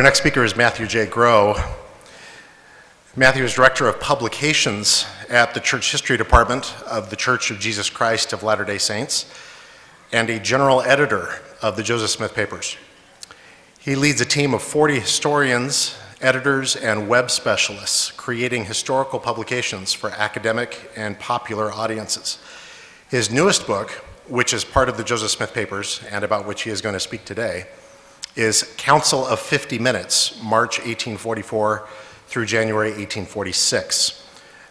Our next speaker is Matthew J. Grow. Matthew is Director of Publications at the Church History Department of the Church of Jesus Christ of Latter day Saints and a General Editor of the Joseph Smith Papers. He leads a team of 40 historians, editors, and web specialists creating historical publications for academic and popular audiences. His newest book, which is part of the Joseph Smith Papers and about which he is going to speak today, is Council of 50 Minutes, March 1844 through January 1846,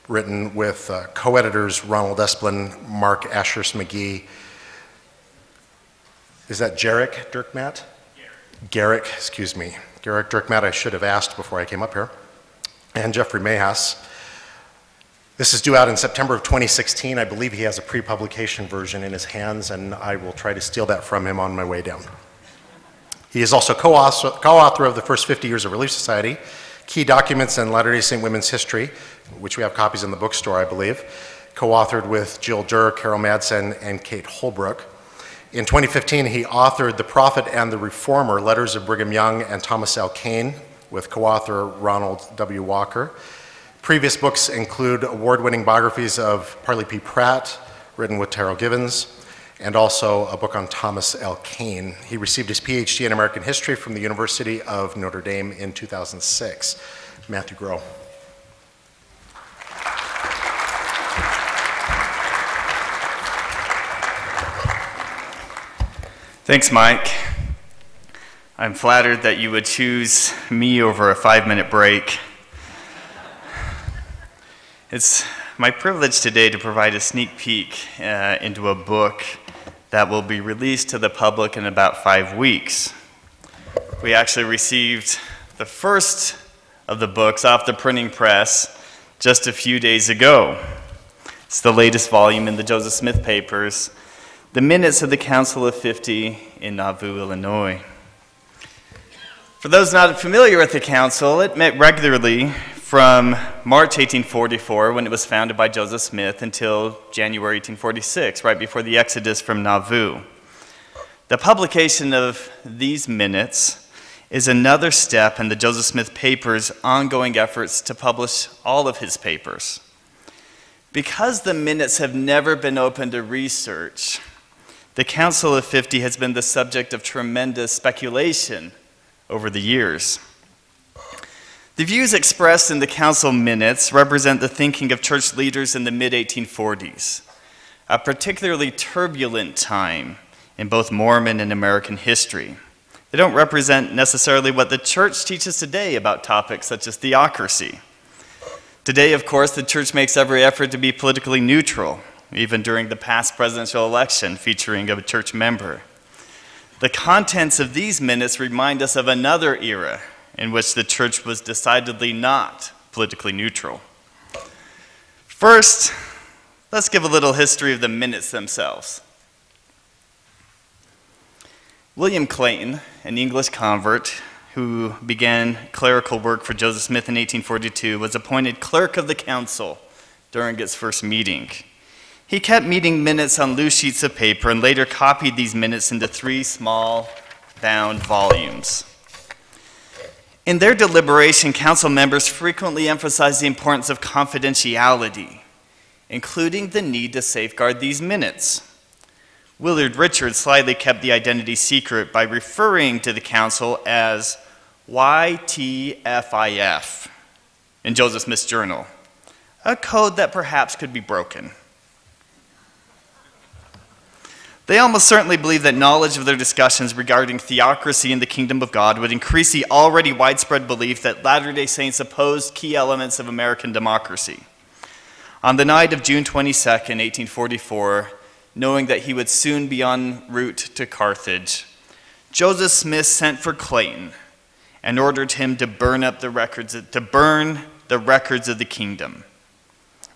written with uh, co editors Ronald Esplin, Mark Ashurst McGee. Is that Jarek Dirkmaat? Garrick, excuse me. Garrick Dirkmaat, I should have asked before I came up here. And Jeffrey Mahas. This is due out in September of 2016. I believe he has a pre publication version in his hands, and I will try to steal that from him on my way down. He is also co author of the first 50 years of Relief Society, Key Documents in Latter day Saint Women's History, which we have copies in the bookstore, I believe, co authored with Jill Derr, Carol Madsen, and Kate Holbrook. In 2015, he authored The Prophet and the Reformer Letters of Brigham Young and Thomas L. Kane with co author Ronald W. Walker. Previous books include award winning biographies of Parley P. Pratt, written with Terryl Givens, and also a book on Thomas L. Kane. He received his PhD in American history from the University of Notre Dame in 2006. Matthew Grow. Thanks, Mike. I'm flattered that you would choose me over a five minute break. It's my privilege today to provide a sneak peek uh, into a book that will be released to the public in about five weeks. We actually received the first of the books off the printing press just a few days ago. It's the latest volume in the Joseph Smith papers, The Minutes of the Council of 50 in Nauvoo, Illinois. For those not familiar with the council, it met regularly from March 1844, when it was founded by Joseph Smith, until January 1846, right before the exodus from Nauvoo. The publication of these minutes is another step in the Joseph Smith Papers' ongoing efforts to publish all of his papers. Because the minutes have never been open to research, the Council of 50 has been the subject of tremendous speculation over the years. The views expressed in the council minutes represent the thinking of church leaders in the mid 1840s, a particularly turbulent time in both Mormon and American history. They don't represent necessarily what the church teaches today about topics such as theocracy. Today, of course, the church makes every effort to be politically neutral, even during the past presidential election featuring a church member. The contents of these minutes remind us of another era in which the church was decidedly not politically neutral. First, let's give a little history of the minutes themselves. William Clayton, an English convert who began clerical work for Joseph Smith in 1842, was appointed clerk of the council during its first meeting. He kept meeting minutes on loose sheets of paper and later copied these minutes into three small bound volumes. In their deliberation, council members frequently emphasize the importance of confidentiality, including the need to safeguard these minutes. Willard Richards slyly kept the identity secret by referring to the council as YTFIF in Joseph Smith's journal, a code that perhaps could be broken. They almost certainly believed that knowledge of their discussions regarding theocracy and the kingdom of God would increase the already widespread belief that Latter day Saints opposed key elements of American democracy. On the night of June 22, 1844, knowing that he would soon be en route to Carthage, Joseph Smith sent for Clayton and ordered him to burn up the records, to burn the records of the kingdom,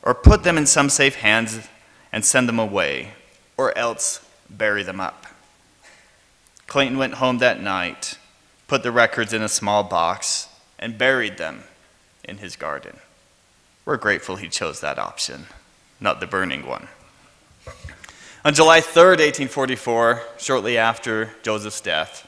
or put them in some safe hands and send them away, or else bury them up. Clayton went home that night, put the records in a small box, and buried them in his garden. We're grateful he chose that option, not the burning one. On July 3rd, 1844, shortly after Joseph's death,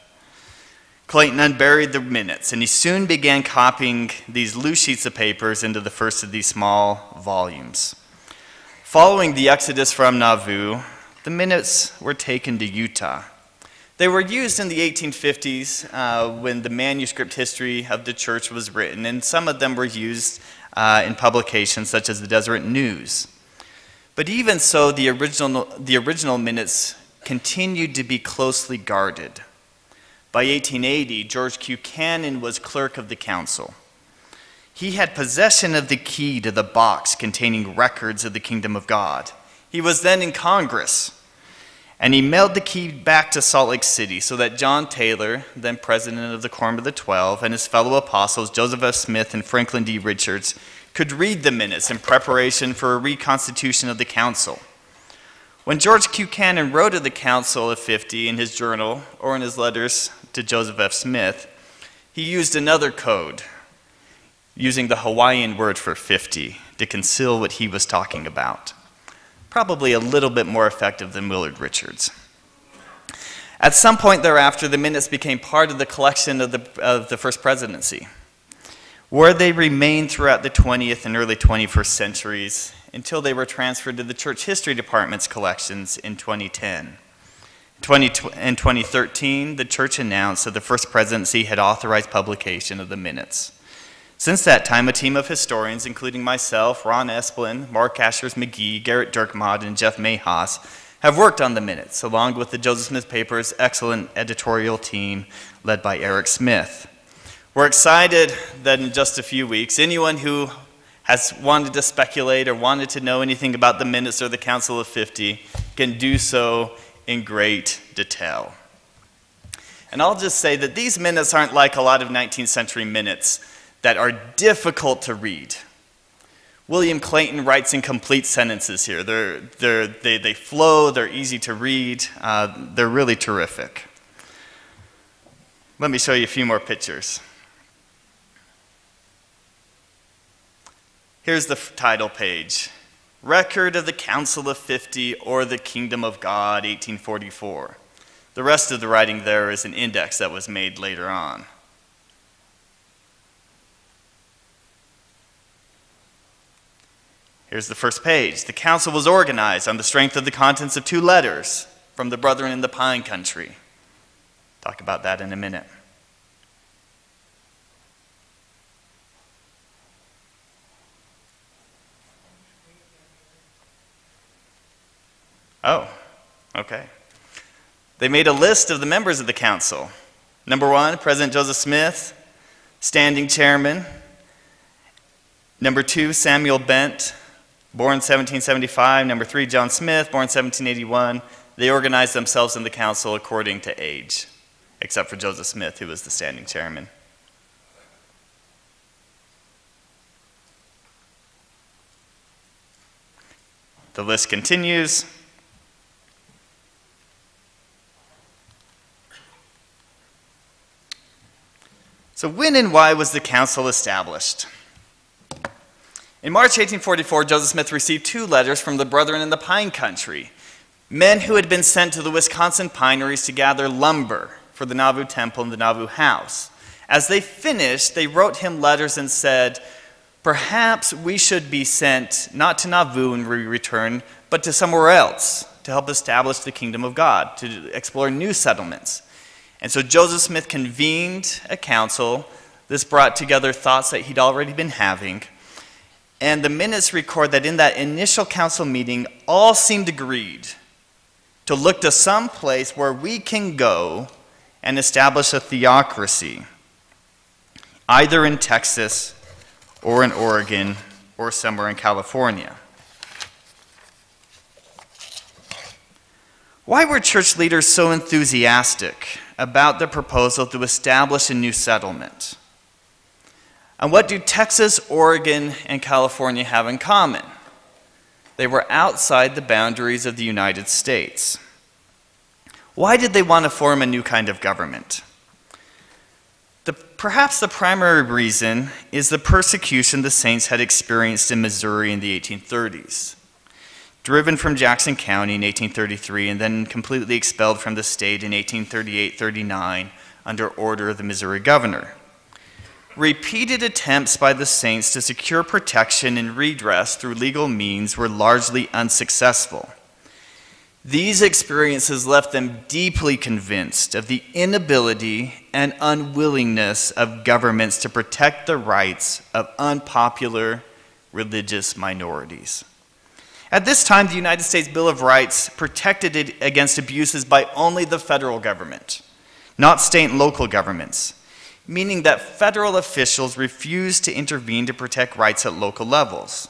Clayton unburied the minutes, and he soon began copying these loose sheets of papers into the first of these small volumes. Following the exodus from Nauvoo, the minutes were taken to Utah. They were used in the 1850s uh, when the manuscript history of the church was written, and some of them were used uh, in publications such as the Deseret News. But even so, the original, the original minutes continued to be closely guarded. By 1880, George Q. Cannon was clerk of the council. He had possession of the key to the box containing records of the kingdom of God. He was then in Congress, and he mailed the key back to Salt Lake City so that John Taylor, then president of the Quorum of the Twelve, and his fellow apostles, Joseph F. Smith and Franklin D. Richards, could read the minutes in preparation for a reconstitution of the council. When George Q. Cannon wrote of the Council of 50 in his journal or in his letters to Joseph F. Smith, he used another code, using the Hawaiian word for 50 to conceal what he was talking about. Probably a little bit more effective than Willard Richards. At some point thereafter, the minutes became part of the collection of the, of the First Presidency, where they remained throughout the 20th and early 21st centuries until they were transferred to the Church History Department's collections in 2010. In 2013, the church announced that the First Presidency had authorized publication of the minutes. Since that time, a team of historians, including myself, Ron Esplin, Mark Ashurst McGee, Gerrit Dirkmaat, and Jeff Mahas, have worked on the minutes, along with the Joseph Smith Papers' excellent editorial team led by Eric Smith. We're excited that in just a few weeks, anyone who has wanted to speculate or wanted to know anything about the minutes or the Council of 50 can do so in great detail. And I'll just say that these minutes aren't like a lot of 19th century minutes that are difficult to read. William Clayton writes in complete sentences here. They're, they're, they, they flow, they're easy to read, uh, they're really terrific. Let me show you a few more pictures. Here's the title page Record of the Council of 50 or the Kingdom of God, 1844. The rest of the writing there is an index that was made later on. Here's the first page. The council was organized on the strength of the contents of two letters from the brethren in the Pine Country. Talk about that in a minute. Oh, okay. They made a list of the members of the council. Number one, President Joseph Smith, standing chairman. Number two, Samuel Bent, born 1775. Number three, John Smith, born 1781. They organized themselves in the council according to age, except for Joseph Smith, who was the standing chairman. The list continues. So, when and why was the council established? In March 1844, Joseph Smith received two letters from the brethren in the pine country, men who had been sent to the Wisconsin pineries to gather lumber for the Nauvoo temple and the Nauvoo house. As they finished, they wrote him letters and said, Perhaps we should be sent not to Nauvoo when we return, but to somewhere else to help establish the kingdom of God, to explore new settlements. And so Joseph Smith convened a council. This brought together thoughts that he'd already been having. And the minutes record that in that initial council meeting, all seemed agreed to look to some place where we can go and establish a theocracy, either in Texas or in Oregon or somewhere in California. Why were church leaders so enthusiastic about the proposal to establish a new settlement. And what do Texas, Oregon, and California have in common? They were outside the boundaries of the United States. Why did they want to form a new kind of government? The, perhaps the primary reason is the persecution the saints had experienced in Missouri in the 1830s driven from Jackson County in 1833 and then completely expelled from the state in 1838 39 under order of the Missouri governor. Repeated attempts by the saints to secure protection and redress through legal means were largely unsuccessful. These experiences left them deeply convinced of the inability and unwillingness of governments to protect the rights of unpopular religious minorities. At this time, the United States Bill of Rights protected it against abuses by only the federal government, not state and local governments, meaning that federal officials refused to intervene to protect rights at local levels.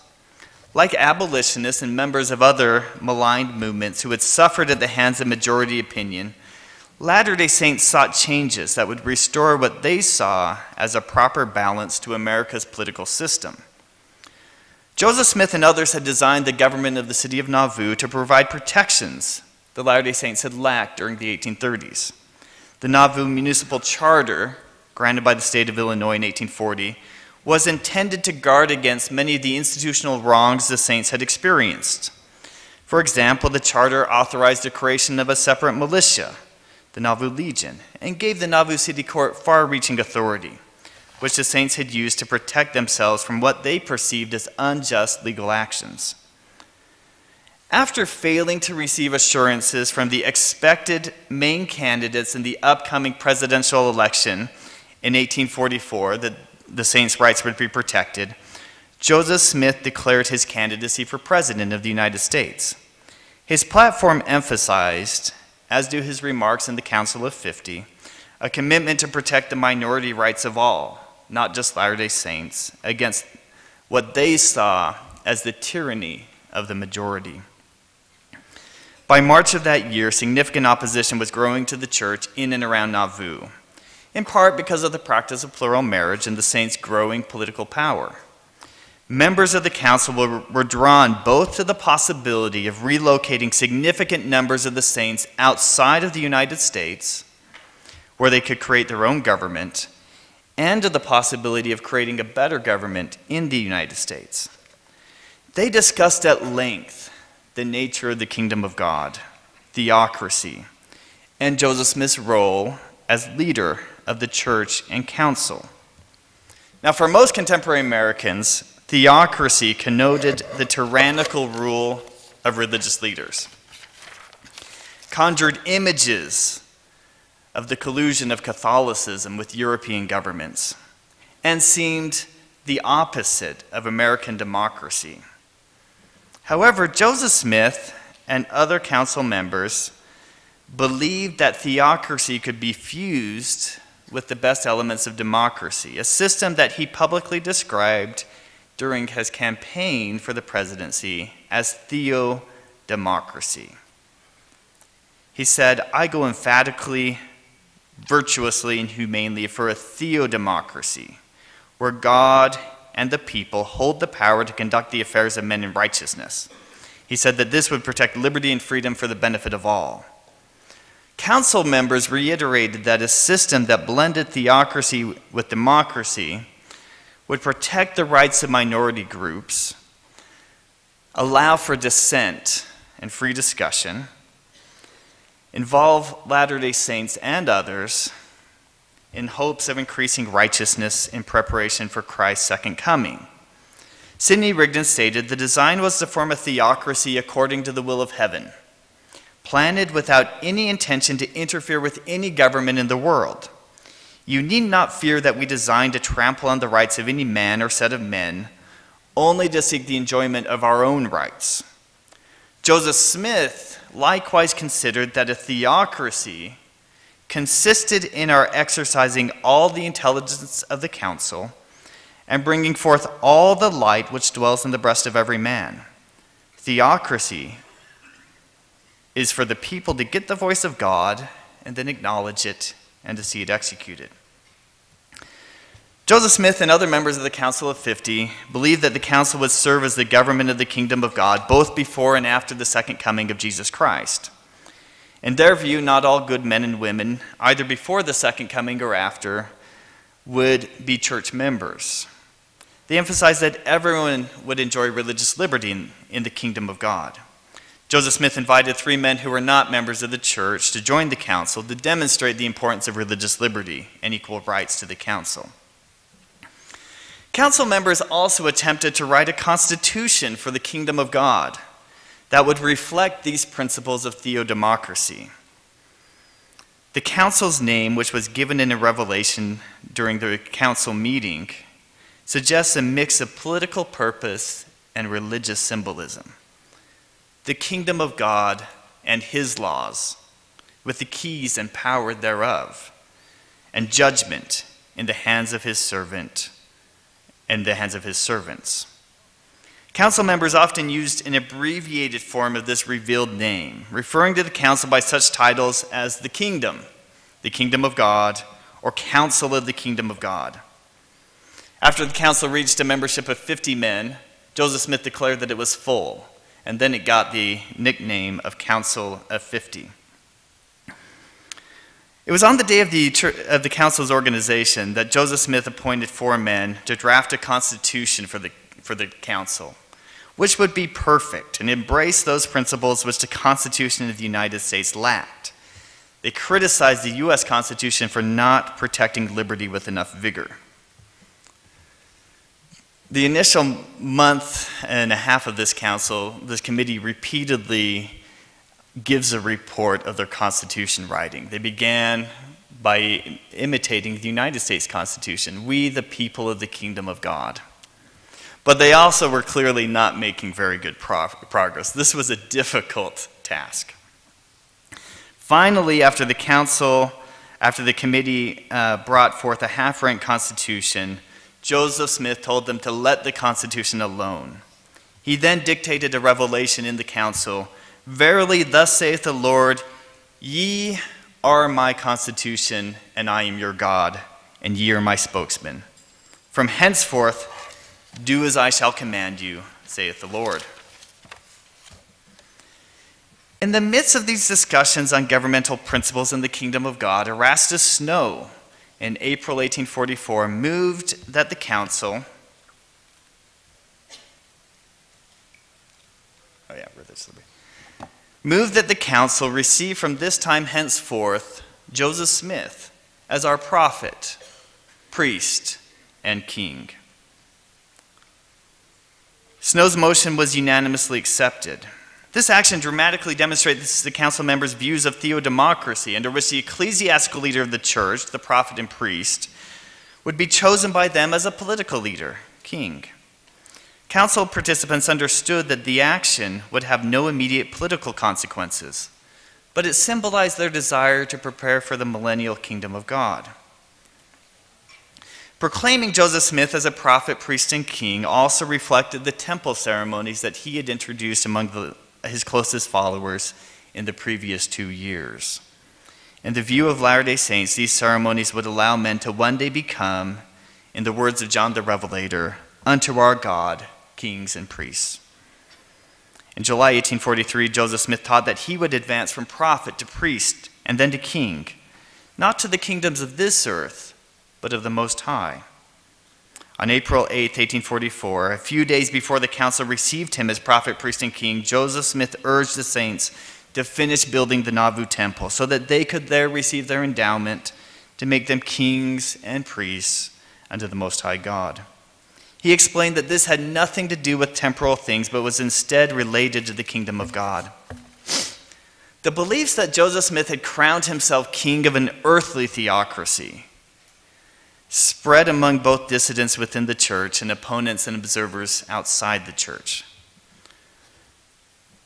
Like abolitionists and members of other maligned movements who had suffered at the hands of majority opinion, Latter day Saints sought changes that would restore what they saw as a proper balance to America's political system. Joseph Smith and others had designed the government of the city of Nauvoo to provide protections the Latter day Saints had lacked during the 1830s. The Nauvoo Municipal Charter, granted by the state of Illinois in 1840, was intended to guard against many of the institutional wrongs the saints had experienced. For example, the charter authorized the creation of a separate militia, the Nauvoo Legion, and gave the Nauvoo City Court far reaching authority, which the saints had used to protect themselves from what they perceived as unjust legal actions. After failing to receive assurances from the expected main candidates in the upcoming presidential election in 1844 that the saints' rights would be protected, Joseph Smith declared his candidacy for President of the United States. His platform emphasized, as do his remarks in the Council of 50, a commitment to protect the minority rights of all, not just Latter day Saints, against what they saw as the tyranny of the majority. By March of that year, significant opposition was growing to the church in and around Nauvoo in part because of the practice of plural marriage and the saints' growing political power. Members of the council were, were, drawn both to the possibility of relocating significant numbers of the saints outside of the United States, where they could create their own government, and to the possibility of creating a better government in the United States. They discussed at length the nature of the kingdom of God, theocracy, and Joseph Smith's role as leader of the church and council. Now, for most contemporary Americans, theocracy connoted the tyrannical rule of religious leaders, conjured images of the collusion of Catholicism with European governments, and seemed the opposite of American democracy. However, Joseph Smith and other council members believed that theocracy could be fused with the best elements of democracy, a system that he publicly described during his campaign for the presidency as theodemocracy. He said, I go emphatically, virtuously, and humanely for a theodemocracy, where God and the people hold the power to conduct the affairs of men in righteousness. He said that this would protect liberty and freedom for the benefit of all. Council members reiterated that a system that blended theocracy with democracy would protect the rights of minority groups, allow for dissent and free discussion, involve Latter day Saints and others in hopes of increasing righteousness in preparation for Christ's second coming. Sidney Rigdon stated the design was to form a theocracy according to the will of heaven planted without any intention to interfere with any government in the world. You need not fear that we design to trample on the rights of any man or set of men, only to seek the enjoyment of our own rights. Joseph Smith likewise considered that a theocracy consisted in our exercising all the intelligence of the council and bringing forth all the light which dwells in the breast of every man. Theocracy is for the people to get the voice of God and then acknowledge it and to see it executed. Joseph Smith and other members of the Council of 50 believed that the council would serve as the government of the kingdom of God both before and after the second coming of Jesus Christ. In their view, not all good men and women, either before the second coming or after, would be church members. They emphasized that everyone would enjoy religious liberty in, in the kingdom of God. Joseph Smith invited three men who were not members of the church to join the council to demonstrate the importance of religious liberty and equal rights to the council. Council members also attempted to write a constitution for the kingdom of God that would reflect these principles of theodemocracy. The council's name, which was given in a revelation during the council meeting, suggests a mix of political purpose and religious symbolism. The kingdom of God and his laws, with the keys and power thereof, and judgment in the hands of his servant and the hands of his servants. Council members often used an abbreviated form of this revealed name, referring to the council by such titles as the kingdom, the kingdom of God, or council of the kingdom of God. After the council reached a membership of 50 men, Joseph Smith declared that it was full, and then it got the nickname of Council of 50. It was on the day of the, of the council's organization that Joseph Smith appointed four men to draft a constitution for the, for the council, which would be perfect and embrace those principles which the Constitution of the United States lacked. They criticized the U.S. Constitution for not protecting liberty with enough vigor. The initial month and a half of this council, this committee repeatedly gives a report of their Constitution writing. They began by imitating the United States Constitution, we the people of the kingdom of God. But they also were clearly not making very good pro progress. This was a difficult task. Finally, after the council, after the committee uh, brought forth a half ranked constitution, Joseph Smith told them to let the Constitution alone. He then dictated a revelation in the council Verily, thus saith the Lord, Ye are my constitution, and I am your God, and ye are my spokesman. From henceforth, do as I shall command you, saith the Lord. In the midst of these discussions on governmental principles in the kingdom of God, Erastus Snow, in April 1844 moved that the council. Oh, yeah, moved that the council receive from this time henceforth Joseph Smith as our prophet, priest, and king. Snow's motion was unanimously accepted. This action dramatically demonstrates the council members' views of theodemocracy, under which the ecclesiastical leader of the church, the prophet and priest, would be chosen by them as a political leader, king. Council participants understood that the action would have no immediate political consequences, but it symbolized their desire to prepare for the millennial kingdom of God. Proclaiming Joseph Smith as a prophet, priest, and king also reflected the temple ceremonies that he had introduced among the his closest followers in the previous two years. In the view of Latter day Saints, these ceremonies would allow men to one day become, in the words of John the Revelator, unto our God, kings and priests. In July 1843, Joseph Smith taught that he would advance from prophet to priest and then to king, not to the kingdoms of this earth, but of the Most High. On April 8, 1844, a few days before the council received him as prophet, priest, and king, Joseph Smith urged the saints to finish building the Nauvoo temple so that they could there receive their endowment to make them kings and priests unto the Most High God. He explained that this had nothing to do with temporal things, but was instead related to the kingdom of God. The beliefs that Joseph Smith had crowned himself king of an earthly theocracy spread among both dissidents within the church and opponents and observers outside the church.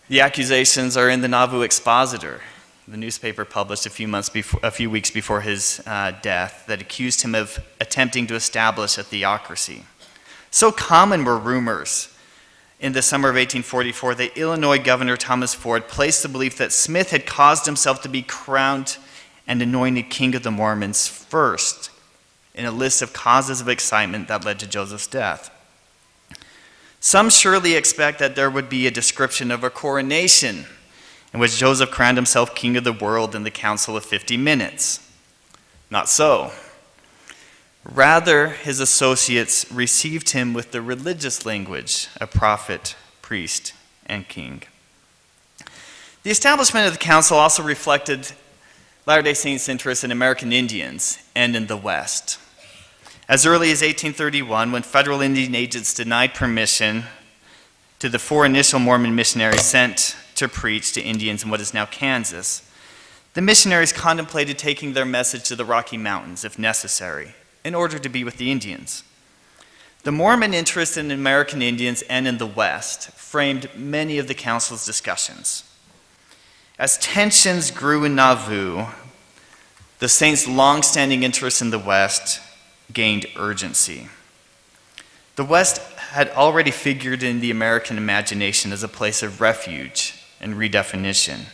The accusations are in the Nauvoo Expositor, the newspaper published a few, months before, a few weeks before his uh, death, that accused him of attempting to establish a theocracy. So common were rumors in the summer of 1844 that Illinois Governor Thomas Ford placed the belief that Smith had caused himself to be crowned and anointed king of the Mormons first in a list of causes of excitement that led to Joseph's death. Some surely expect that there would be a description of a coronation in which Joseph crowned himself king of the world in the Council of 50 Minutes. Not so. Rather, his associates received him with the religious language of prophet, priest, and king. The establishment of the council also reflected Latter day Saints' interest in American Indians and in the West. As early as 1831, when federal Indian agents denied permission to the four initial Mormon missionaries sent to preach to Indians in what is now Kansas, the missionaries contemplated taking their message to the Rocky Mountains, if necessary, in order to be with the Indians. The Mormon interest in American Indians and in the West framed many of the council's discussions. As tensions grew in Nauvoo, the saints' long-standing interest in the West gained urgency. The West had already figured in the American imagination as a place of refuge and redefinition.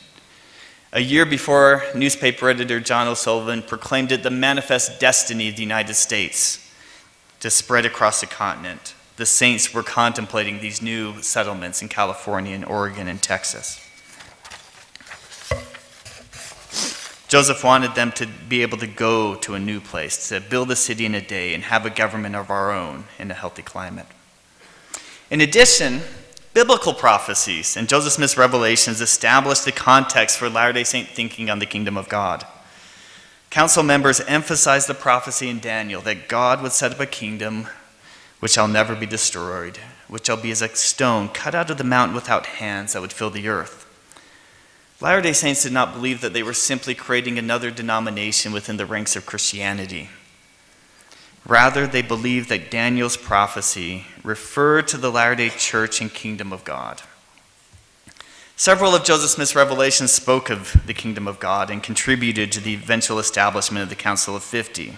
A year before, newspaper editor John O'Sullivan proclaimed it the manifest destiny of the United States to spread across the continent. The saints were contemplating these new settlements in California and Oregon and Texas. Joseph wanted them to be able to go to a new place, to build a city in a day, and have a government of our own in a healthy climate. In addition, biblical prophecies and Joseph Smith's revelations established the context for Latter day Saint thinking on the kingdom of God. Council members emphasized the prophecy in Daniel that God would set up a kingdom which shall never be destroyed, which shall be as a stone cut out of the mountain without hands that would fill the earth. Latter day Saints did not believe that they were simply creating another denomination within the ranks of Christianity. Rather, they believed that Daniel's prophecy referred to the Latter day Church and kingdom of God. Several of Joseph Smith's revelations spoke of the kingdom of God and contributed to the eventual establishment of the Council of Fifty.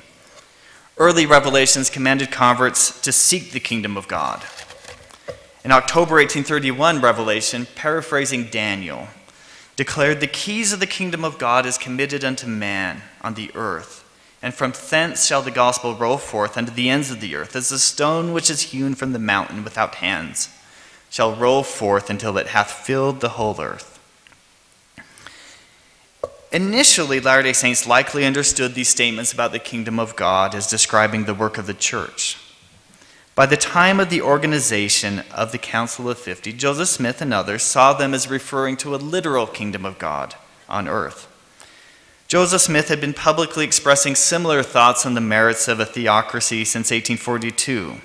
Early revelations commanded converts to seek the kingdom of God. In October 1831, Revelation, paraphrasing Daniel, declared, The keys of the kingdom of God is committed unto man on the earth, and from thence shall the gospel roll forth unto the ends of the earth, as a stone which is hewn from the mountain without hands, shall roll forth until it hath filled the whole earth. Initially, Latter day Saints likely understood these statements about the kingdom of God as describing the work of the church. By the time of the organization of the Council of Fifty, Joseph Smith and others saw them as referring to a literal kingdom of God on earth. Joseph Smith had been publicly expressing similar thoughts on the merits of a theocracy since 1842,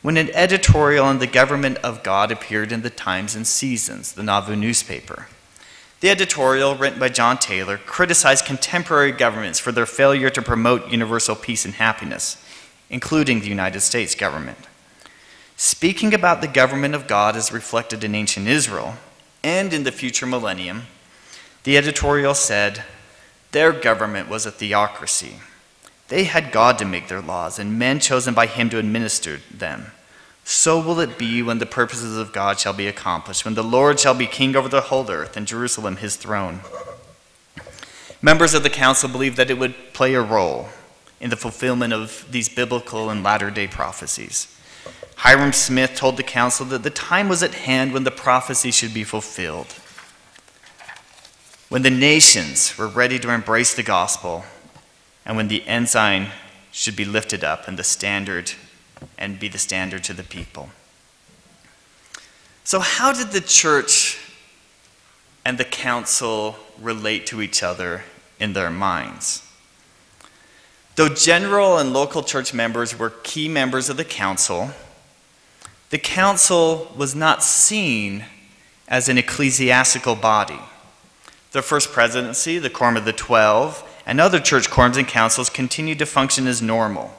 when an editorial on the government of God appeared in the Times and Seasons, the Nauvoo newspaper. The editorial, written by John Taylor, criticized contemporary governments for their failure to promote universal peace and happiness including the United States government. Speaking about the government of God as reflected in ancient Israel and in the future millennium, the editorial said their government was a theocracy. They had God to make their laws and men chosen by Him to administer them. So will it be when the purposes of God shall be accomplished, when the Lord shall be king over the whole earth and Jerusalem his throne. Members of the council believed that it would play a role in the fulfillment of these biblical and latter day prophecies. Hyrum Smith told the council that the time was at hand when the prophecy should be fulfilled. When the nations were ready to embrace the gospel, and when the ensign should be lifted up and the standard and be the standard to the people. So, how did the church and the council relate to each other in their minds? Though general and local church members were key members of the council, the council was not seen as an ecclesiastical body. The First Presidency, the Quorum of the Twelve, and other church quorums and councils continued to function as normal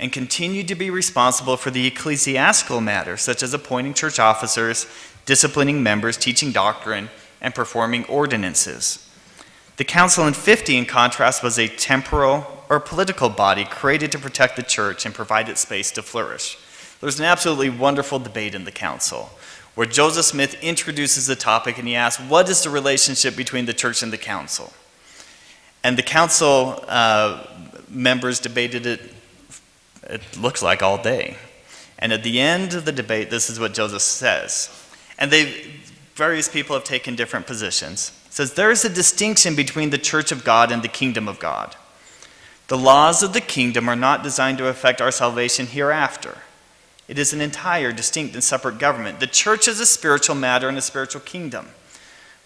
and continued to be responsible for the ecclesiastical matters, such as appointing church officers, disciplining members, teaching doctrine, and performing ordinances. The Council in 50, in contrast, was a temporal or political body created to protect the church and provide it space to flourish. There's an absolutely wonderful debate in the council where Joseph Smith introduces the topic and he asks, What is the relationship between the church and the council? And the council uh, members debated it, it looks like all day. And at the end of the debate, this is what Joseph says. And they, various people have taken different positions. It says, There is a distinction between the church of God and the kingdom of God. The laws of the kingdom are not designed to affect our salvation hereafter. It is an entire, distinct, and separate government. The church is a spiritual matter and a spiritual kingdom.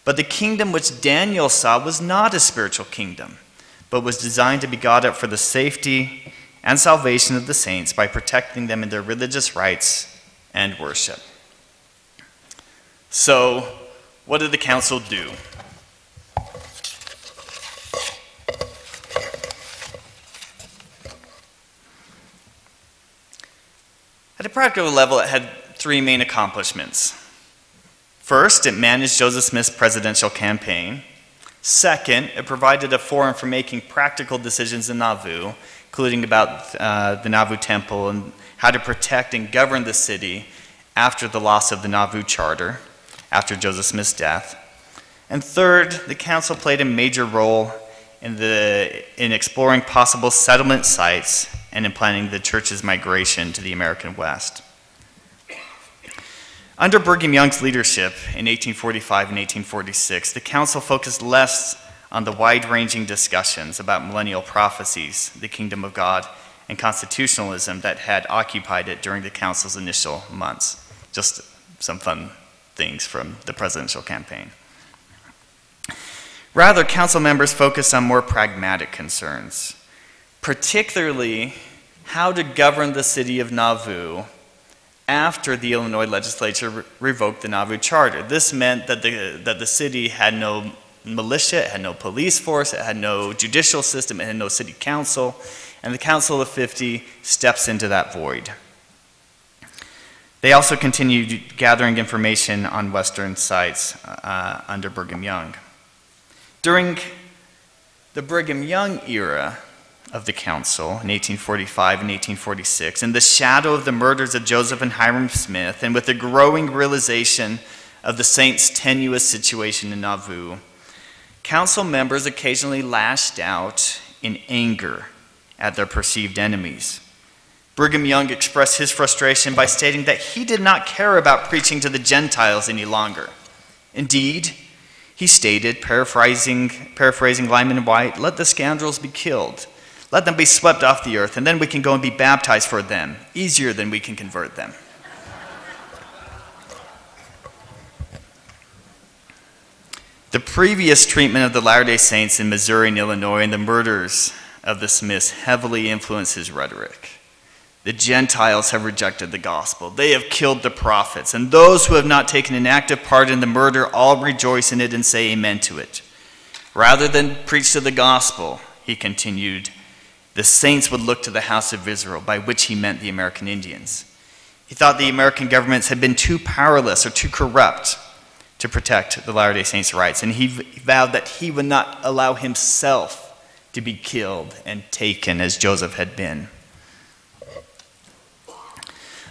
But the kingdom which Daniel saw was not a spiritual kingdom, but was designed to be God up for the safety and salvation of the saints by protecting them in their religious rights and worship. So, what did the council do? At a practical level, it had three main accomplishments. First, it managed Joseph Smith's presidential campaign. Second, it provided a forum for making practical decisions in Nauvoo, including about uh, the Nauvoo Temple and how to protect and govern the city after the loss of the Nauvoo Charter, after Joseph Smith's death. And third, the council played a major role in, the, in exploring possible settlement sites and in planning the church's migration to the American West. Under Brigham Young's leadership in 1845 and 1846, the council focused less on the wide ranging discussions about millennial prophecies, the kingdom of God, and constitutionalism that had occupied it during the council's initial months. Just some fun things from the presidential campaign. Rather, council members focused on more pragmatic concerns particularly how to govern the city of Nauvoo after the Illinois legislature re- revoked the Nauvoo Charter. This meant that the, that the city had no militia, it had no police force, it had no judicial system, it had no city council, and the Council of 50 steps into that void. They also continued gathering information on Western sites uh, under Brigham Young. During the Brigham Young era, of the council in 1845 and 1846, in the shadow of the murders of Joseph and Hyrum Smith, and with the growing realization of the saints' tenuous situation in Nauvoo, council members occasionally lashed out in anger at their perceived enemies. Brigham Young expressed his frustration by stating that he did not care about preaching to the Gentiles any longer. Indeed, he stated, paraphrasing, paraphrasing Lyman Wight, let the scoundrels be killed. Let them be swept off the earth, and then we can go and be baptized for them, easier than we can convert them. The previous treatment of the Latter day Saints in Missouri and Illinois and the murders of the Smiths heavily influenced his rhetoric. The Gentiles have rejected the gospel. They have killed the prophets. And those who have not taken an active part in the murder all rejoice in it and say amen to it. Rather than preach to the gospel, he continued, the saints would look to the house of Israel, by which he meant the American Indians. He thought the American governments had been too powerless or too corrupt to protect the Latter day Saints' rights, and he vowed that he would not allow himself to be killed and taken as Joseph had been.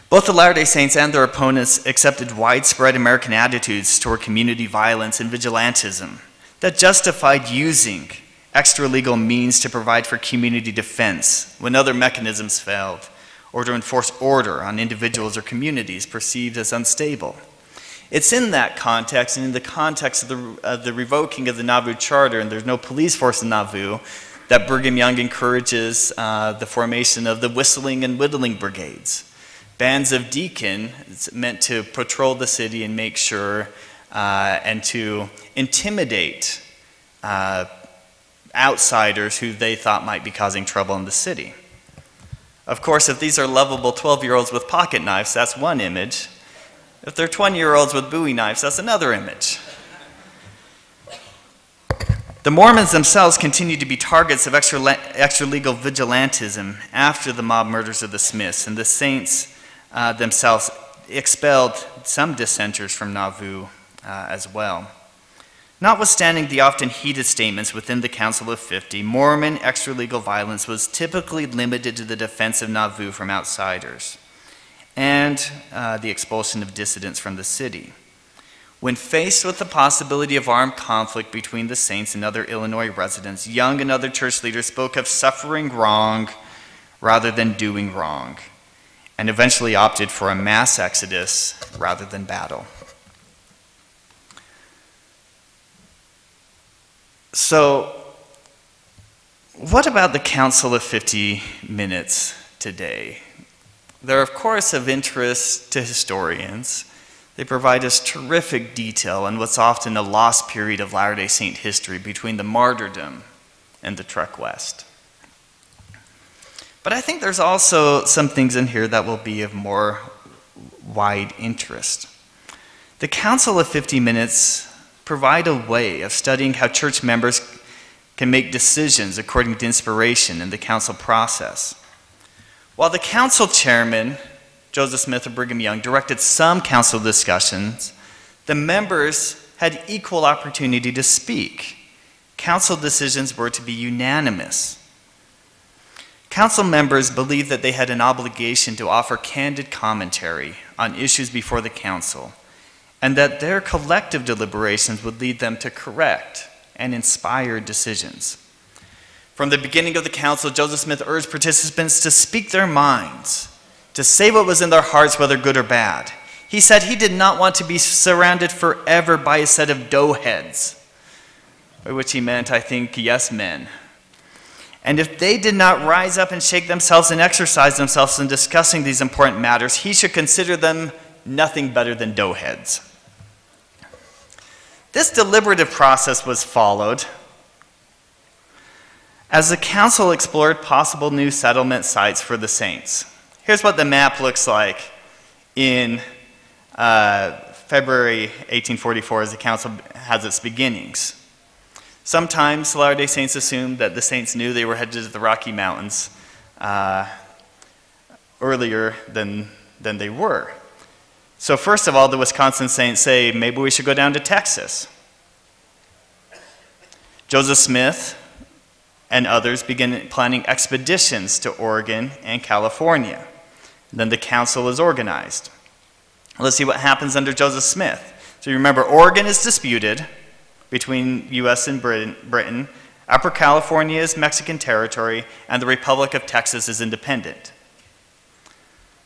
Both the Latter day Saints and their opponents accepted widespread American attitudes toward community violence and vigilantism that justified using extra legal means to provide for community defense when other mechanisms failed, or to enforce order on individuals or communities perceived as unstable. It's in that context, and in the context of the, of the revoking of the Nauvoo Charter, and there's no police force in Nauvoo, that Brigham Young encourages uh, the formation of the whistling and whittling brigades. Bands of deacon meant to patrol the city and make sure uh, and to intimidate uh, outsiders who they thought might be causing trouble in the city. Of course, if these are lovable 12 year olds with pocket knives, that's one image. If they're 20 year olds with bowie knives, that's another image. The Mormons themselves continued to be targets of extra, legal vigilantism after the mob murders of the Smiths, and the saints uh, themselves expelled some dissenters from Nauvoo uh, as well. Notwithstanding the often heated statements within the Council of 50, Mormon extralegal violence was typically limited to the defense of Nauvoo from outsiders and uh, the expulsion of dissidents from the city. When faced with the possibility of armed conflict between the saints and other Illinois residents, Young and other church leaders spoke of suffering wrong rather than doing wrong, and eventually opted for a mass exodus rather than battle. So, what about the Council of 50 Minutes today? They're, of course, of interest to historians. They provide us terrific detail on what's often a lost period of Latter day Saint history between the martyrdom and the Trek West. But I think there's also some things in here that will be of more wide interest. The Council of 50 Minutes provide a way of studying how church members can make decisions according to inspiration in the council process. While the council chairman, Joseph Smith of Brigham Young, directed some council discussions, the members had equal opportunity to speak. Council decisions were to be unanimous. Council members believed that they had an obligation to offer candid commentary on issues before the council, and that their collective deliberations would lead them to correct and inspired decisions. From the beginning of the council, Joseph Smith urged participants to speak their minds, to say what was in their hearts, whether good or bad. He said he did not want to be surrounded forever by a set of doughheads, by which he meant, I think, yes men. And if they did not rise up and shake themselves and exercise themselves in discussing these important matters, he should consider them nothing better than doughheads. This deliberative process was followed as the council explored possible new settlement sites for the saints. Here's what the map looks like in uh, February 1844 as the council has its beginnings. Sometimes Latter day Saints assumed that the saints knew they were headed to the Rocky Mountains uh, earlier than, than they were. So, first of all, the Wisconsin Saints say, maybe we should go down to Texas. Joseph Smith and others begin planning expeditions to Oregon and California. Then the council is organized. Let's see what happens under Joseph Smith. So, you remember, Oregon is disputed between U.S. and Britain. Upper California is Mexican territory, and the Republic of Texas is independent.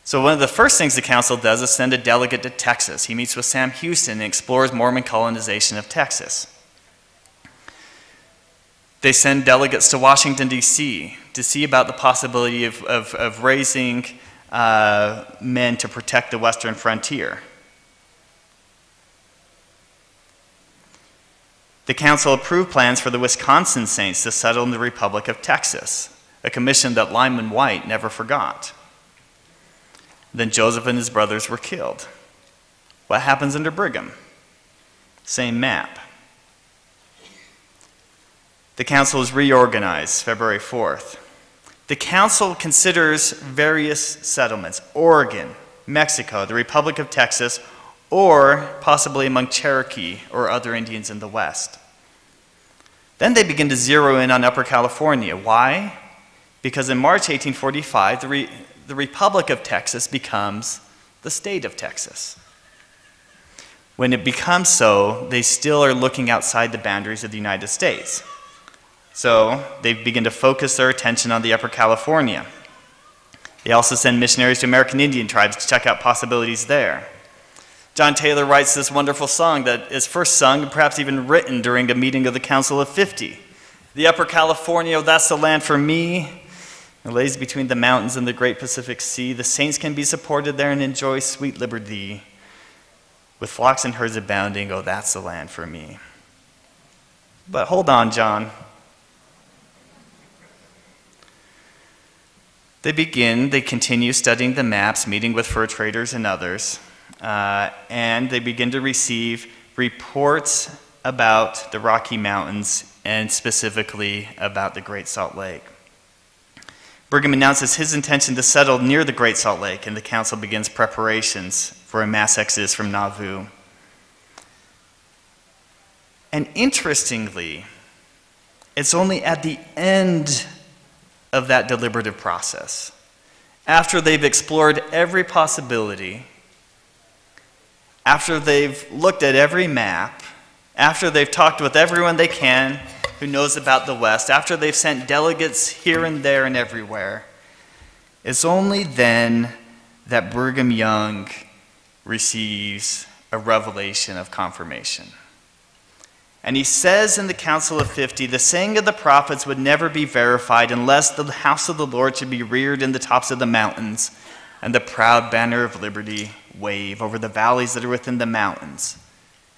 So, one of the first things the council does is send a delegate to Texas. He meets with Sam Houston and explores Mormon colonization of Texas. They send delegates to Washington, D.C. to see about the possibility of, of, of raising uh, men to protect the western frontier. The council approved plans for the Wisconsin Saints to settle in the Republic of Texas, a commission that Lyman Wight never forgot. Then Joseph and his brothers were killed. What happens under Brigham? Same map. The council is reorganized February 4th. The council considers various settlements Oregon, Mexico, the Republic of Texas, or possibly among Cherokee or other Indians in the West. Then they begin to zero in on Upper California. Why? Because in March 1845, the, re- the Republic of Texas becomes the state of Texas. When it becomes so, they still are looking outside the boundaries of the United States. So they begin to focus their attention on the Upper California. They also send missionaries to American Indian tribes to check out possibilities there. John Taylor writes this wonderful song that is first sung and perhaps even written during a meeting of the Council of 50. The Upper California, that's the land for me. It lays between the mountains and the great Pacific Sea. The saints can be supported there and enjoy sweet liberty. With flocks and herds abounding, oh, that's the land for me. But hold on, John. They begin, they continue studying the maps, meeting with fur traders and others, uh, and they begin to receive reports about the Rocky Mountains and specifically about the Great Salt Lake. Brigham announces his intention to settle near the Great Salt Lake, and the council begins preparations for a mass exodus from Nauvoo. And interestingly, it's only at the end of that deliberative process, after they've explored every possibility, after they've looked at every map, after they've talked with everyone they can who knows about the West, after they've sent delegates here and there and everywhere, it's only then that Brigham Young receives a revelation of confirmation. And he says in the Council of 50 the saying of the prophets would never be verified unless the house of the Lord should be reared in the tops of the mountains, and the proud banner of liberty wave over the valleys that are within the mountains.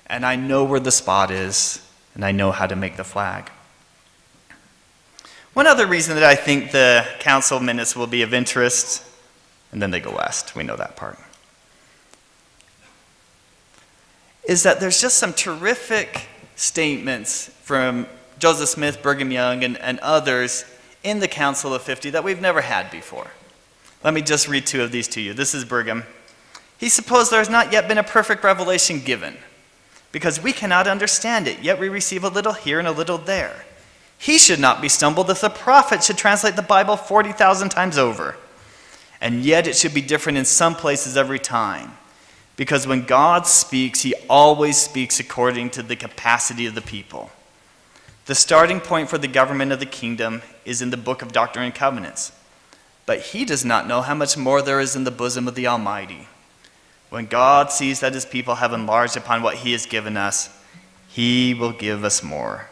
And I know where the spot is, and I know how to make the flag. One other reason that I think the council minutes will be of interest, and then they go west, we know that part, is that there's just some terrific statements from Joseph Smith, Brigham Young, and, and others in the Council of 50 that we've never had before. Let me just read two of these to you. This is Brigham. He supposed there has not yet been a perfect revelation given, because we cannot understand it, yet we receive a little here and a little there. He should not be stumbled if the prophet should translate the Bible 40,000 times over. And yet it should be different in some places every time. Because when God speaks, he always speaks according to the capacity of the people. The starting point for the government of the kingdom is in the book of Doctrine and Covenants. But he does not know how much more there is in the bosom of the Almighty. When God sees that his people have enlarged upon what he has given us, he will give us more.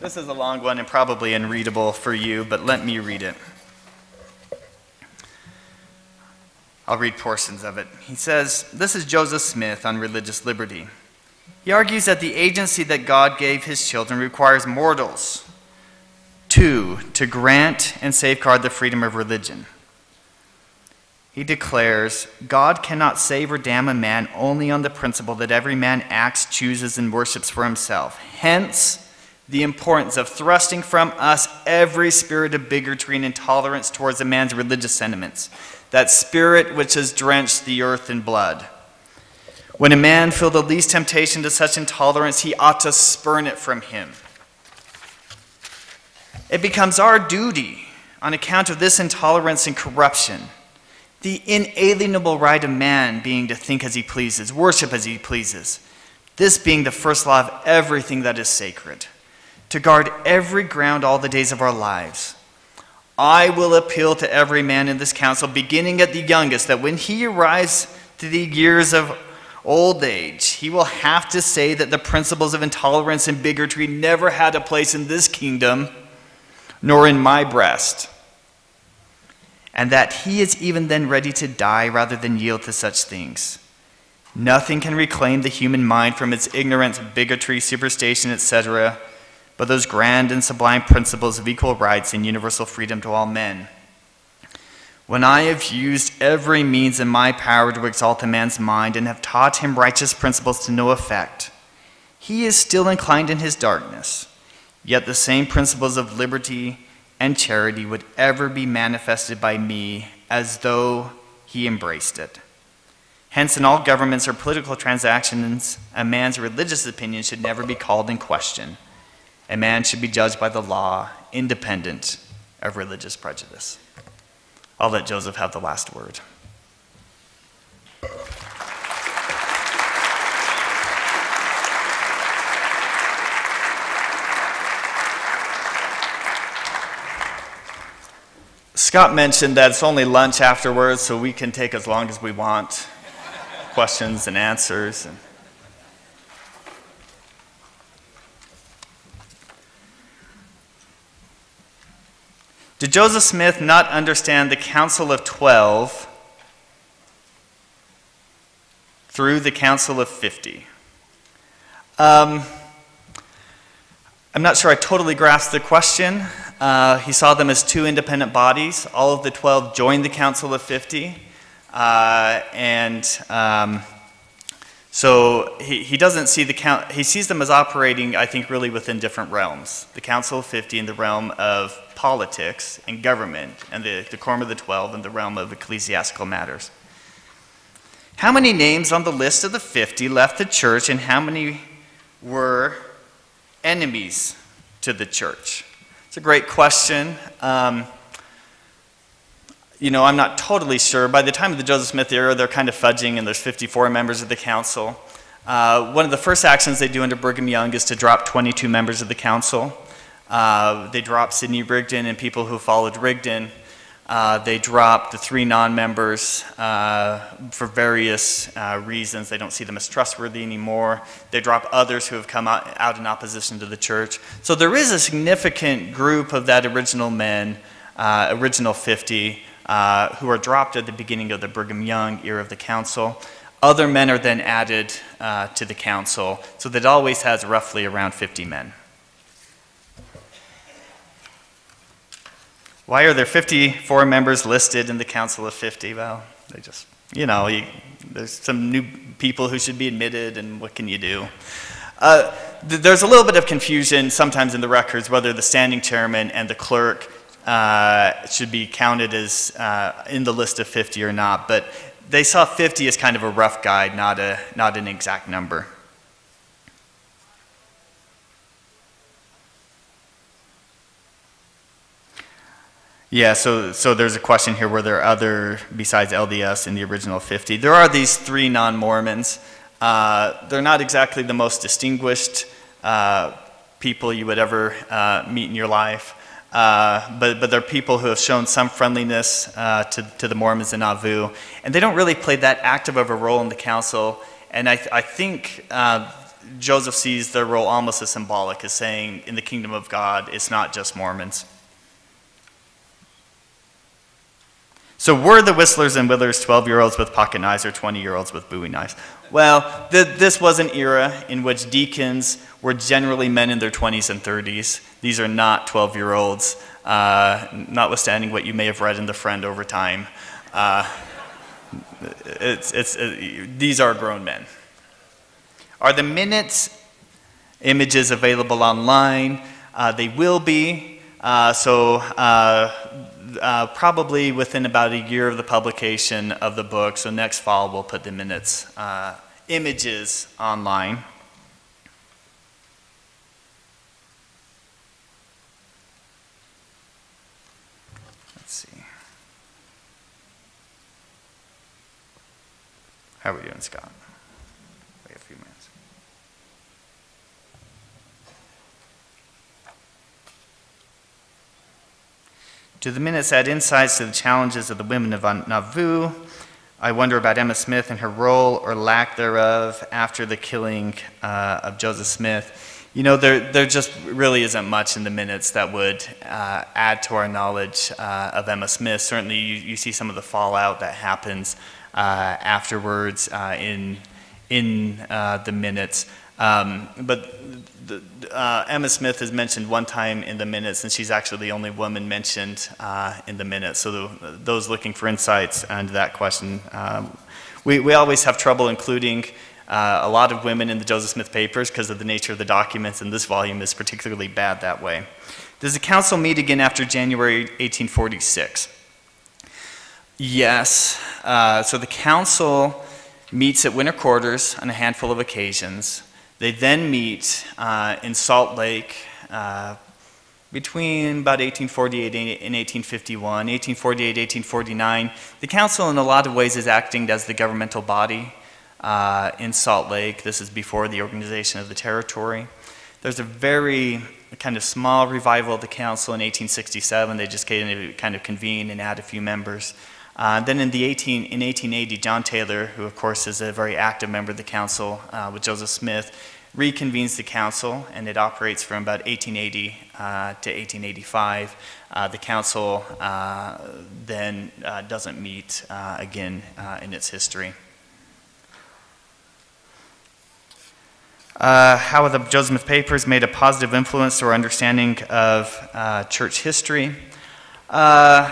This is a long one and probably unreadable for you, but let me read it. I'll read portions of it. He says, This is Joseph Smith on religious liberty. He argues that the agency that God gave his children requires mortals, two, to grant and safeguard the freedom of religion. He declares, God cannot save or damn a man only on the principle that every man acts, chooses, and worships for himself. Hence, the importance of thrusting from us every spirit of bigotry and intolerance towards a man's religious sentiments, that spirit which has drenched the earth in blood. When a man feel the least temptation to such intolerance, he ought to spurn it from him. It becomes our duty, on account of this intolerance and corruption, the inalienable right of man being to think as he pleases, worship as he pleases, this being the first law of everything that is sacred to guard every ground all the days of our lives. I will appeal to every man in this council, beginning at the youngest, that when he arrives to the years of old age, he will have to say that the principles of intolerance and bigotry never had a place in this kingdom, nor in my breast, and that he is even then ready to die rather than yield to such things. Nothing can reclaim the human mind from its ignorance, bigotry, superstition, etc but those grand and sublime principles of equal rights and universal freedom to all men. When I have used every means in my power to exalt a man's mind and have taught him righteous principles to no effect, he is still inclined in his darkness. Yet the same principles of liberty and charity would ever be manifested by me as though he embraced it. Hence, in all governments or political transactions, a man's religious opinion should never be called in question a man should be judged by the law, independent of religious prejudice. I'll let Joseph have the last word. Scott mentioned that it's only lunch afterwards, so we can take as long as we want questions and answers. And Did Joseph Smith not understand the Council of Twelve through the Council of Fifty? Um, I'm not sure I totally grasped the question. Uh, he saw them as two independent bodies. All of the 12 joined the Council of 50. Uh, and um, so he, he doesn't see the count, he sees them as operating, I think, really within different realms. The Council of 50 in the realm of politics and government, and the, the Quorum of the Twelve in the realm of ecclesiastical matters. How many names on the list of the 50 left the church, and how many were enemies to the church? It's a great question. Um, you know, I'm not totally sure. By the time of the Joseph Smith era, they're kind of fudging, and there's 54 members of the council. Uh, one of the first actions they do under Brigham Young is to drop 22 members of the council. Uh, they drop Sidney Rigdon and people who followed Rigdon. Uh, they drop the three non-members uh, for various uh, reasons. They don't see them as trustworthy anymore. They drop others who have come out, out in opposition to the church. So there is a significant group of that original men, uh, original 50, uh, who are dropped at the beginning of the Brigham Young era of the council. Other men are then added to the council, so that always has roughly around 50 men. Why are there 54 members listed in the Council of 50? Well, they just, you know, you, there's some new people who should be admitted, and what can you do? Uh, th- there's a little bit of confusion sometimes in the records whether the standing chairman and the clerk uh, should be counted as uh, in the list of 50 or not, but they saw 50 as kind of a rough guide, not, a, not an exact number. Yeah, so, so there's a question here were there other, besides LDS, in the original 50? There are these three non Mormons. Uh, they're not exactly the most distinguished uh, people you would ever uh, meet in your life, uh, but, but they're people who have shown some friendliness uh, to, to the Mormons in Nauvoo, and they don't really play that active of a role in the council. And I, I think uh, Joseph sees their role almost as symbolic, as saying, in the kingdom of God, it's not just Mormons. So were the Whistlers and Whittlers 12 year olds with pocket knives or 20 year olds with bowie knives? Well, th- this was an era in which deacons were generally men in their 20s and 30s. These are not 12 year olds, uh, notwithstanding what you may have read in The Friend over time. Uh, it's, it's, uh, these are grown men. Are the minutes images available online? Uh, they will be. Uh, so uh, probably within about a year of the publication of the book. So next fall, we'll put the minutes uh, images online. Let's see. How are we doing, Scott? Wait a few minutes. Do the minutes add insights to the challenges of the women of Nauvoo? I wonder about Emma Smith and her role or lack thereof after the killing uh, of Joseph Smith. You know, there, there just really isn't much in the minutes that would uh, add to our knowledge uh, of Emma Smith. Certainly, you, you, see some of the fallout that happens uh, afterwards uh, in, in uh, the minutes. Um, but the, uh, Emma Smith is mentioned one time in the minutes, and she's actually the only woman mentioned uh, in the minutes. So the, those looking for insights into that question, um, we, we always have trouble including uh, a lot of women in the Joseph Smith papers because of the nature of the documents, and this volume is particularly bad that way. Does the council meet again after January 1846? Yes. Uh, so the council meets at winter quarters on a handful of occasions. They then meet uh, in Salt Lake uh, between about 1848 and 1851, 1848, 1849. The council, in a lot of ways, is acting as the governmental body uh, in Salt Lake. This is before the organization of the territory. There's a very kind of small revival of the council in 1867. They just kind of convene and add a few members. Uh, then in, the 18, in 1880, John Taylor, who of course is a very active member of the council uh, with Joseph Smith, reconvenes the council, and it operates from about 1880 uh, to 1885. Uh, the council uh, then doesn't meet again in its history. Uh, how have the Joseph Smith Papers made a positive influence to our understanding of uh, church history. Uh,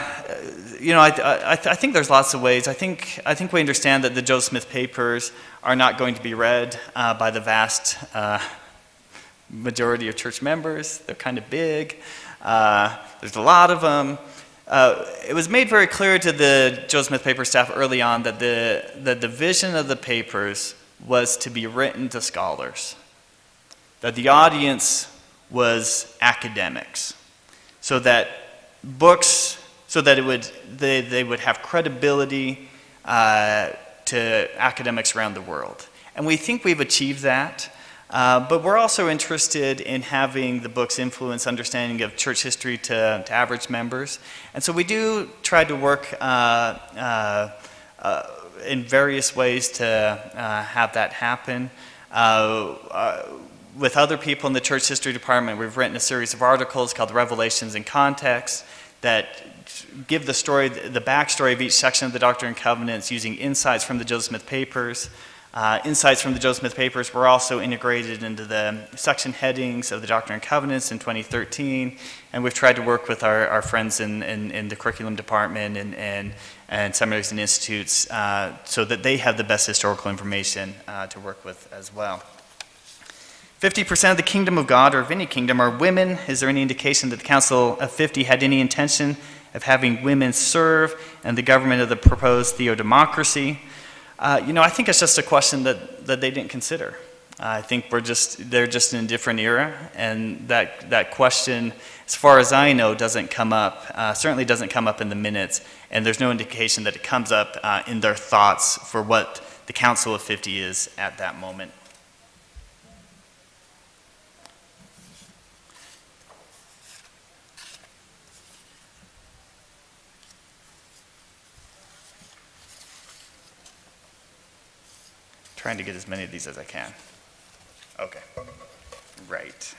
you know, I, I, I, think there's lots of ways. I think, I think we understand that the Joseph Smith papers are not going to be read uh, by the vast uh, majority of church members. They're kind of big. Uh, there's a lot of them. Uh, it was made very clear to the Joseph Smith paper staff early on that the, the division of the papers was to be written to scholars, that the audience was academics, so that books so that it would, they, they would have credibility uh, to academics around the world. And we think we've achieved that. Uh, but we're also interested in having the book's influence understanding of church history to, to average members. And so we do try to work uh, uh, uh in various ways to uh, have that happen. With other people in the church history department, we've written a series of articles called Revelations in Context that give the story, the backstory of each section of the Doctrine and Covenants using insights from the Joseph Smith Papers. Uh, insights from the Joseph Smith Papers were also integrated into the section headings of the Doctrine and Covenants in 2013, and we've tried to work with our, our friends in, in, in the curriculum department and, and, and seminaries and institutes uh, so that they have the best historical information uh, to work with as well. 50% of the kingdom of God or of any kingdom are women. Is there any indication that the Council of 50 had any intention of having women serve in the government of the proposed theodemocracy? Uh, you know, I think it's just a question that, that they didn't consider. I think we're just, they're just in a different era, and that, that question, as far as I know, doesn't come up, uh, certainly doesn't come up in the minutes, and there's no indication that it comes up uh, in their thoughts for what the Council of 50 is at that moment. Trying to get as many of these as I can. Okay. Right.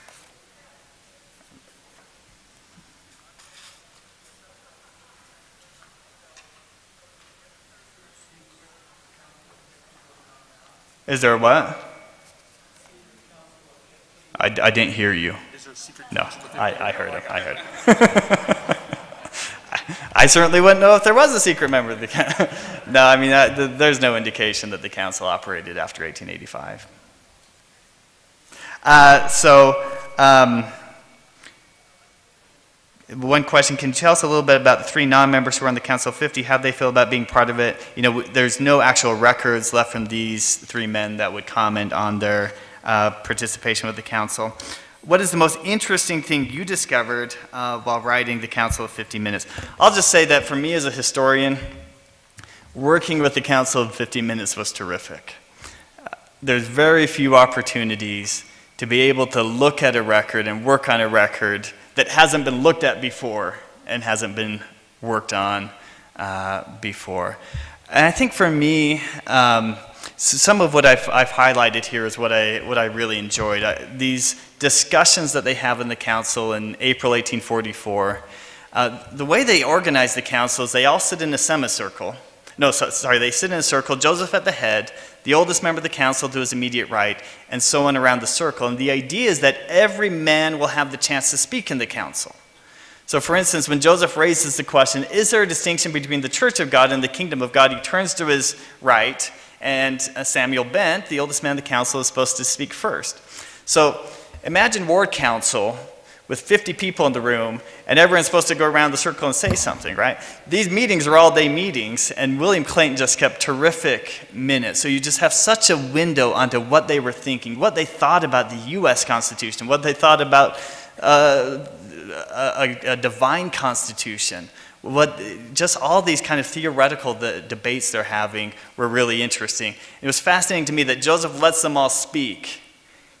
Is there a what? I, I didn't hear you. No, I, I heard him. I heard him. I certainly wouldn't know if there was a secret member of the council. no, I mean, that, th- there's no indication that the council operated after 1885. Uh, so, um, one question, can you tell us a little bit about the three non-members who were on the Council of 50? How they feel about being part of it? You know, there's no actual records left from these three men that would comment on their uh, participation with the council. What is the most interesting thing you discovered uh, while writing the Council of 50 Minutes? I'll just say that for me as a historian, working with the Council of 50 Minutes was terrific. Uh, there's very few opportunities to be able to look at a record and work on a record that hasn't been looked at before and hasn't been worked on uh, before. And I think for me, um, so some of what I've, I've, highlighted here is what I, what I really enjoyed. I, these discussions that they have in the council in April 1844, uh, the way they organize the council is they all sit in a semicircle. No, so, sorry, they sit in a circle, Joseph at the head, the oldest member of the council to his immediate right, and so on around the circle. And the idea is that every man will have the chance to speak in the council. So, for instance, when Joseph raises the question, is there a distinction between the church of God and the kingdom of God? He turns to his right and uh, Samuel Bent, the oldest man of the council, is supposed to speak first. So imagine ward council with 50 people in the room, and everyone's supposed to go around the circle and say something, right? These meetings are all day meetings, and William Clayton just kept terrific minutes. So you just have such a window onto what they were thinking, what they thought about the U.S. Constitution, what they thought about uh, a, a, divine constitution, what just all these kind of theoretical the, debates they're having were really interesting. It was fascinating to me that Joseph lets them all speak,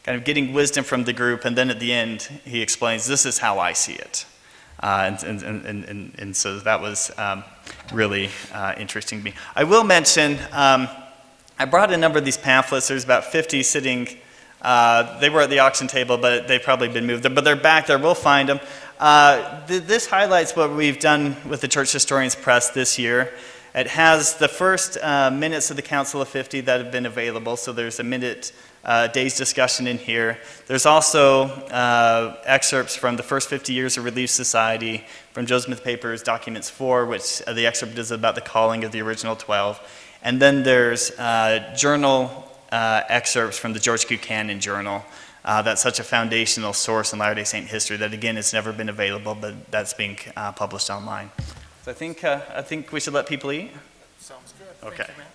kind of getting wisdom from the group, and then at the end he explains, "This is how I see it." Uh, and, and, and, and, and, so that was um, really uh, interesting to me. I will mention, um, I brought a number of these pamphlets. There's about 50 sitting. Uh, they were at the auction table, but they've probably been moved. But they're back there. We'll find them. Uh, th- this highlights what we've done with the Church Historians Press this year. It has the first uh, minutes of the Council of 50 that have been available, so there's a minute uh, day's discussion in here. There's also uh, excerpts from the first 50 years of Relief Society, from Joseph Smith Papers, Documents 4, which uh, the excerpt is about the calling of the original 12. And then there's uh, journal excerpts from the George Q. Cannon Journal. Uh, that's such a foundational source in Latter-day Saint history that, again, it's never been available, but that's being uh, published online. So I think, uh, I think we should let people eat. Sounds good. Okay. Thank you, man.